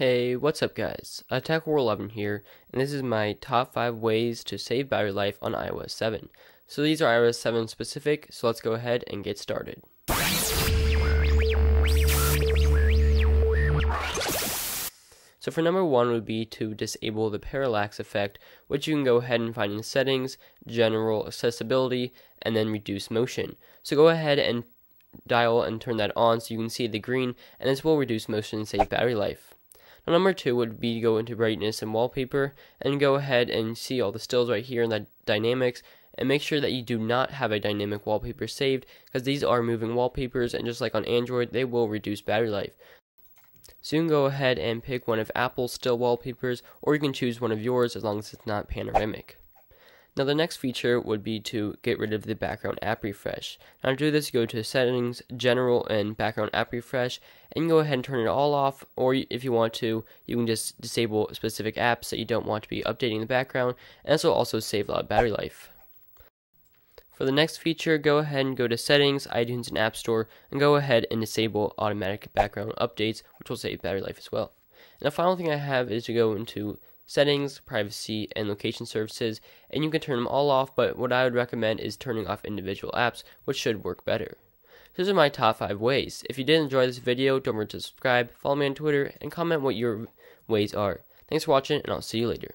Hey, what's up guys? iTechWorld 11 here, and this is my top 5 ways to save battery life on iOS 7. So these are iOS 7 specific, so let's go ahead and get started. So for number one would be to disable the parallax effect, which you can go ahead and find in settings, general accessibility, and then reduce motion. So go ahead and dial and turn that on so you can see the green, and this will reduce motion and save battery life. Now number two would be to go into brightness and wallpaper, and go ahead and see all the stills right here in the dynamics, and make sure that you do not have a dynamic wallpaper saved, because these are moving wallpapers, and just like on Android, they will reduce battery life. So you can go ahead and pick one of Apple's still wallpapers, or you can choose one of yours as long as it's not panoramic. Now the next feature would be to get rid of the background app refresh. Now to do this, go to settings, general, and background app refresh, and go ahead and turn it all off, or if you want to, you can just disable specific apps that you don't want to be updating the background, and this will also save a lot of battery life. For the next feature, go ahead and go to Settings, iTunes, and App Store, and go ahead and disable automatic background updates, which will save battery life as well. And the final thing I have is to go into Settings, Privacy, and Location Services, and you can turn them all off, but what I would recommend is turning off individual apps, which should work better. Those are my top 5 ways. If you did enjoy this video, don't forget to subscribe, follow me on Twitter, and comment what your ways are. Thanks for watching, and I'll see you later.